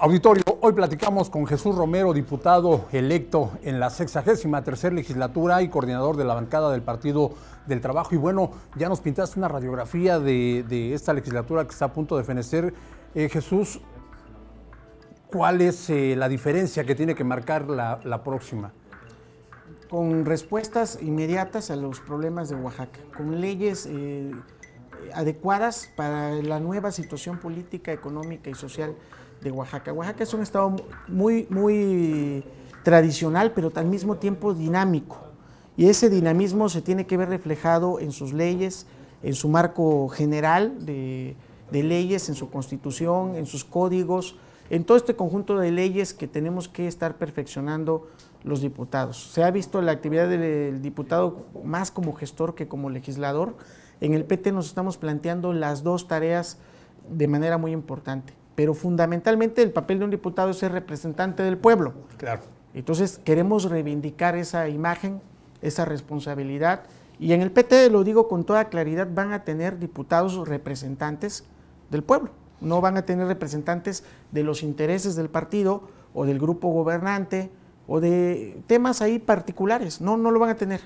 Auditorio, hoy platicamos con Jesús Romero, diputado electo en la sexagésima tercera legislatura y coordinador de la bancada del Partido del Trabajo. Y bueno, ya nos pintaste una radiografía de, esta legislatura que está a punto de fenecer. Eh, Jesús, ¿cuál es eh, la diferencia que tiene que marcar la, próxima? Con respuestas inmediatas a los problemas de Oaxaca, con leyes eh, adecuadas para la nueva situación política, económica y social de Oaxaca. Oaxaca es un estado muy, muy tradicional, pero al mismo tiempo dinámico. Y ese dinamismo se tiene que ver reflejado en sus leyes, en su marco general de, leyes, en su constitución, en sus códigos, en todo este conjunto de leyes que tenemos que estar perfeccionando los diputados. Se ha visto la actividad del diputado más como gestor que como legislador. En el PT nos estamos planteando las dos tareas de manera muy importante pero fundamentalmente el papel de un diputado es ser representante del pueblo. Claro. Entonces queremos reivindicar esa imagen, esa responsabilidad, y en el PT, lo digo con toda claridad, van a tener diputados representantes del pueblo, no van a tener representantes de los intereses del partido o del grupo gobernante o de temas ahí particulares, no, no lo van a tener.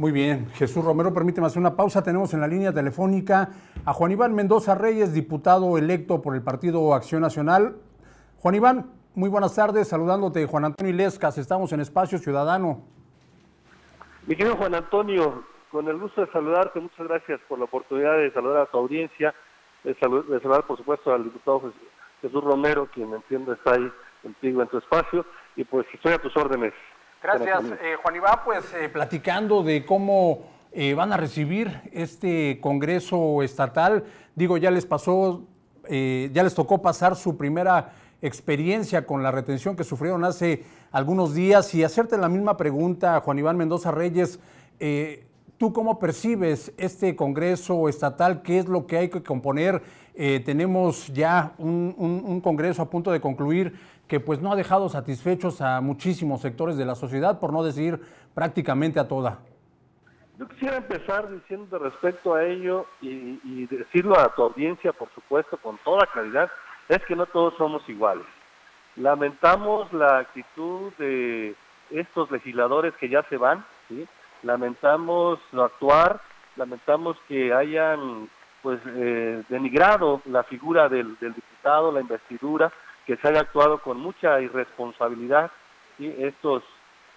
Muy bien, Jesús Romero, permíteme hacer una pausa. Tenemos en la línea telefónica a Juan Iván Mendoza Reyes, diputado electo por el Partido Acción Nacional. Juan Iván, muy buenas tardes, saludándote. Juan Antonio Ilescas, estamos en Espacio Ciudadano. Mi querido Juan Antonio, con el gusto de saludarte, muchas gracias por la oportunidad de saludar a tu audiencia, de, saludar por supuesto al diputado Jesús Romero, quien entiendo está ahí contigo en tu espacio, y pues estoy a tus órdenes. Gracias, eh, Juan Iván. Pues eh, platicando de cómo eh, van a recibir este Congreso Estatal. Digo, ya les pasó, ya les tocó pasar su primera experiencia con la retención que sufrieron hace algunos días y hacerte la misma pregunta, Juan Iván Mendoza Reyes. ¿Tú cómo percibes este Congreso Estatal? ¿Qué es lo que hay que componer? tenemos ya un Congreso a punto de concluir que pues no ha dejado satisfechos a muchísimos sectores de la sociedad, por no decir prácticamente a toda. Yo quisiera empezar diciendo respecto a ello y, decirlo a tu audiencia, por supuesto, con toda claridad, es que no todos somos iguales. Lamentamos la actitud de estos legisladores que ya se van, ¿sí? Lamentamos lo actuar, lamentamos que hayan pues eh, denigrado la figura del diputado, la investidura, que se haya actuado con mucha irresponsabilidad estos,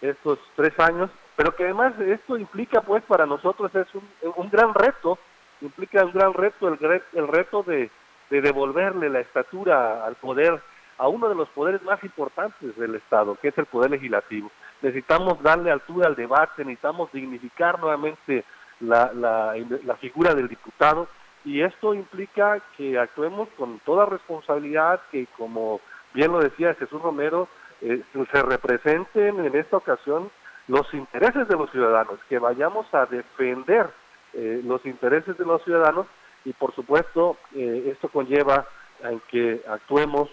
estos tres años, pero que además esto implica pues para nosotros es un, un gran reto, implica un gran reto, el, el reto de, de devolverle la estatura al poder, a uno de los poderes más importantes del Estado, que es el poder legislativo. Necesitamos darle altura al debate, necesitamos dignificar nuevamente la, la, figura del diputado y esto implica que actuemos con toda responsabilidad, que como bien lo decía Jesús Romero, eh, se representen en esta ocasión los intereses de los ciudadanos, que vayamos a defender eh, los intereses de los ciudadanos y por supuesto eh, esto conlleva en que actuemos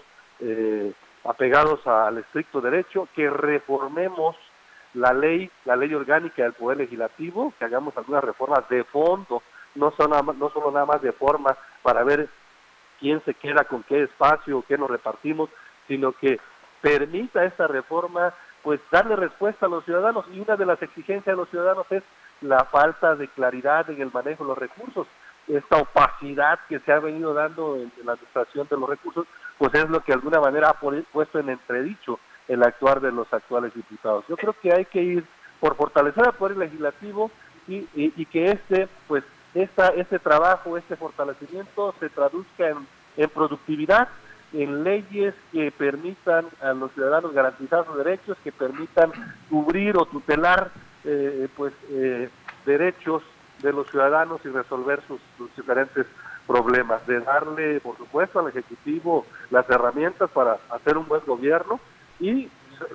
apegados al estricto derecho, que reformemos la ley, la ley orgánica del Poder Legislativo, que hagamos algunas reformas de fondo no, son, no solo nada más de forma para ver quién se queda con qué espacio, qué nos repartimos, sino que permita esta reforma pues darle respuesta a los ciudadanos. Y una de las exigencias de los ciudadanos es la falta de claridad en el manejo de los recursos, esta opacidad que se ha venido dando en, la administración de los recursos, pues es lo que de alguna manera ha puesto en entredicho el actuar de los actuales diputados. Yo creo que hay que ir por fortalecer al poder legislativo y, y que este pues esta, este trabajo, este fortalecimiento se traduzca en, en, productividad, en leyes que permitan a los ciudadanos garantizar sus derechos, que permitan cubrir o tutelar eh, pues eh, derechos de los ciudadanos y resolver sus, diferentes problemas, de darle, por supuesto, al Ejecutivo las herramientas para hacer un buen gobierno y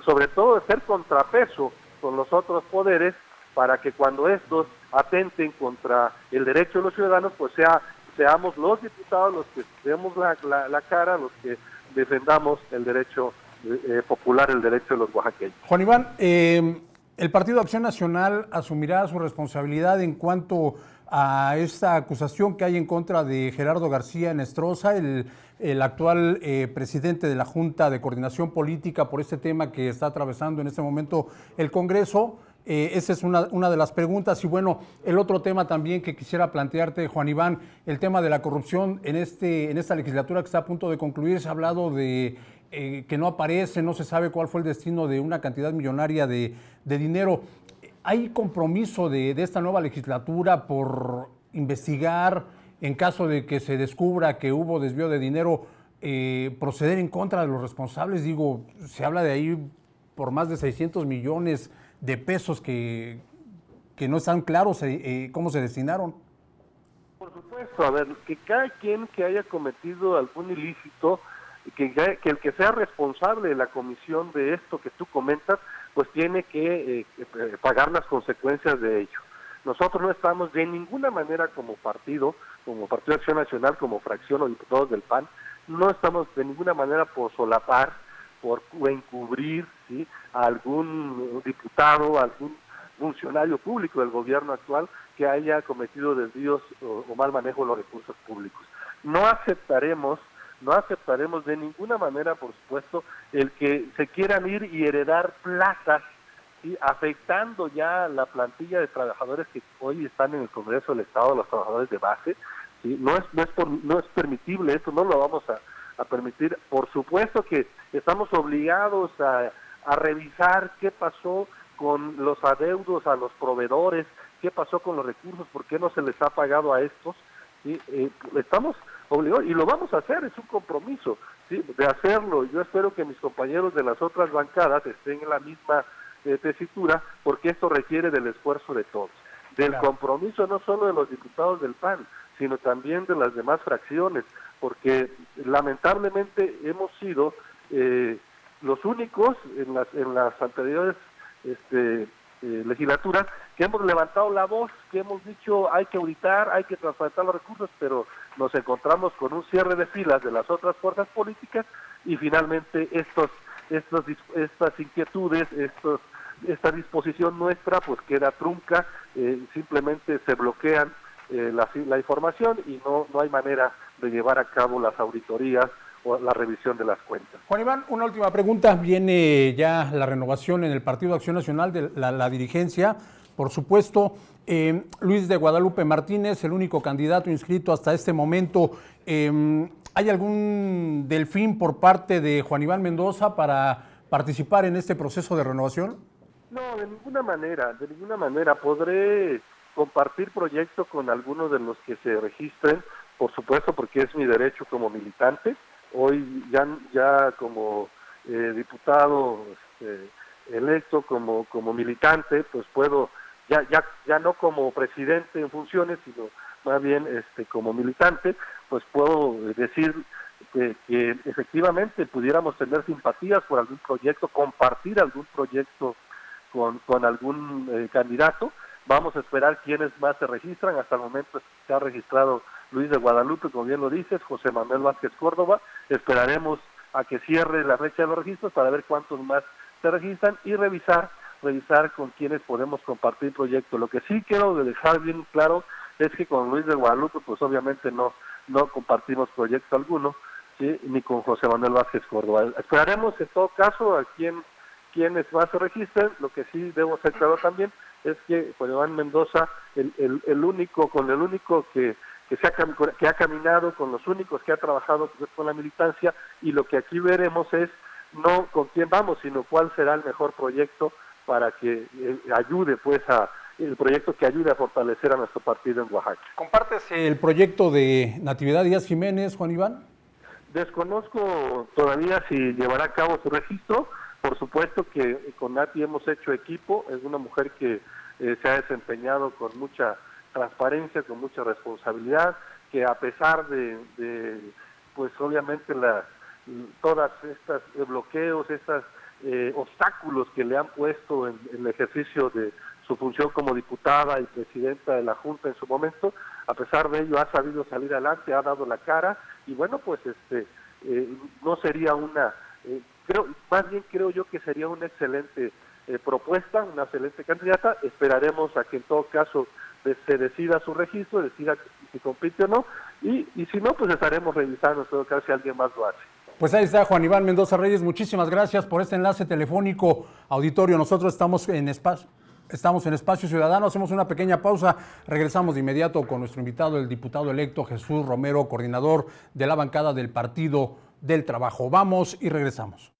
sobre todo de ser contrapeso con los otros poderes para que cuando estos atenten contra el derecho de los ciudadanos, pues sea, seamos los diputados los que demos la, la, cara, los que defendamos el derecho eh, popular, el derecho de los oaxaqueños. Juan Iván, eh, el Partido Acción Nacional asumirá su responsabilidad en cuanto a esta acusación que hay en contra de Gerardo García Nestroza, el, actual eh, presidente de la Junta de Coordinación Política, por este tema que está atravesando en este momento el Congreso. Eh, esa es una, una, de las preguntas. Y bueno, el otro tema también que quisiera plantearte, Juan Iván, el tema de la corrupción en, este, en esta legislatura que está a punto de concluir. Se ha hablado de eh, que no aparece, no se sabe cuál fue el destino de una cantidad millonaria de, dinero. ¿Hay compromiso de, esta nueva legislatura por investigar en caso de que se descubra que hubo desvío de dinero, eh, proceder en contra de los responsables? Digo, se habla de ahí por más de 600 millones de pesos que, que no están claros eh, cómo se destinaron. Por supuesto, a ver, que cada quien que haya cometido algún ilícito que, que, el que sea responsable de la comisión de esto que tú comentas, pues tiene que eh, eh, pagar las consecuencias de ello. Nosotros no estamos de ninguna manera como partido, como Partido de Acción Nacional, como fracción o diputados del PAN, no estamos de ninguna manera por solapar, por encubrir ¿sí? a algún diputado, algún funcionario público del gobierno actual que haya cometido desvíos o mal manejo de los recursos públicos. No aceptaremos no aceptaremos de ninguna manera, por supuesto, el que se quieran ir y heredar plazas, afectando ya la plantilla de trabajadores que hoy están en el Congreso del Estado, los trabajadores de base. No, es, no, es no es permitible esto, no lo vamos a, permitir. Por supuesto que estamos obligados a, revisar qué pasó con los adeudos a los proveedores, qué pasó con los recursos, por qué no se les ha pagado a estos. Eh, estamos obligó y lo vamos a hacer, es un compromiso ¿sí? de hacerlo. Yo espero que mis compañeros de las otras bancadas estén en la misma eh, tesitura, porque esto requiere del esfuerzo de todos, del compromiso no solo de los diputados del PAN, sino también de las demás fracciones, porque lamentablemente hemos sido eh, los únicos en las, en las anteriores este, eh, legislaturas que hemos levantado la voz, que hemos dicho hay que auditar, hay que trasplantar los recursos, pero nos encontramos con un cierre de filas de las otras fuerzas políticas y finalmente estos, estos estas inquietudes, estos, esta disposición nuestra pues queda trunca, eh, simplemente se bloquean eh, la, la información y no, no hay manera de llevar a cabo las auditorías la revisión de las cuentas. Juan Iván, una última pregunta. Viene ya la renovación en el Partido Acción Nacional de la, dirigencia. Por supuesto, eh, Luis de Guadalupe Martínez, el único candidato inscrito hasta este momento. Eh, ¿Hay algún delfín por parte de Juan Iván Mendoza para participar en este proceso de renovación? No, de ninguna manera, de ninguna manera. Podré compartir proyecto con algunos de los que se registren, por supuesto, porque es mi derecho como militante hoy ya, ya como eh, diputado este, electo, como, como militante, pues puedo, ya, ya, ya no como presidente en funciones, sino más bien este, como militante, pues puedo decir que, efectivamente pudiéramos tener simpatías por algún proyecto, compartir algún proyecto con, con algún eh, candidato. Vamos a esperar quiénes más se registran. Hasta el momento se ha registrado Luis de Guadalupe, como bien lo dices, José Manuel Vázquez Córdoba. Esperaremos a que cierre la fecha de los registros para ver cuántos más se registran y revisar revisar con quienes podemos compartir proyectos. Lo que sí quiero dejar bien claro es que con Luis de Guadalupe, pues obviamente no no compartimos proyecto alguno, ¿sí? ni con José Manuel Vázquez Córdoba. Esperaremos en todo caso a quien, quienes más se registren. Lo que sí debo ser claro también es que Juan Iván Mendoza, el, el, el único, con el único que que, se ha, que ha caminado, con los únicos que ha trabajado con la militancia y lo que aquí veremos es no con quién vamos, sino cuál será el mejor proyecto para que eh, ayude pues a el proyecto que ayude a fortalecer a nuestro partido en Oaxaca. ¿Compartes el proyecto de Natividad Díaz Jiménez, Juan Iván? Desconozco todavía si llevará a cabo su registro. Por supuesto que con Nati hemos hecho equipo. Es una mujer que eh, se ha desempeñado con mucha transparencia, con mucha responsabilidad, que a pesar de, pues obviamente la, todas estas bloqueos, estos eh, obstáculos que le han puesto en, el ejercicio de su función como diputada y presidenta de la Junta en su momento, a pesar de ello ha sabido salir adelante, ha dado la cara y bueno, pues este eh, no sería una, eh, creo, más bien creo yo que sería un excelente eh, propuesta, una excelente candidata. Esperaremos a que en todo caso se decida su registro, decida si compite o no, y, y si no, pues estaremos revisando en todo caso si alguien más lo hace. Pues ahí está Juan Iván Mendoza Reyes, muchísimas gracias por este enlace telefónico auditorio. Nosotros estamos en espacio. Estamos en Espacio Ciudadano, hacemos una pequeña pausa, regresamos de inmediato con nuestro invitado, el diputado electo Jesús Romero, coordinador de la bancada del Partido del Trabajo. Vamos y regresamos.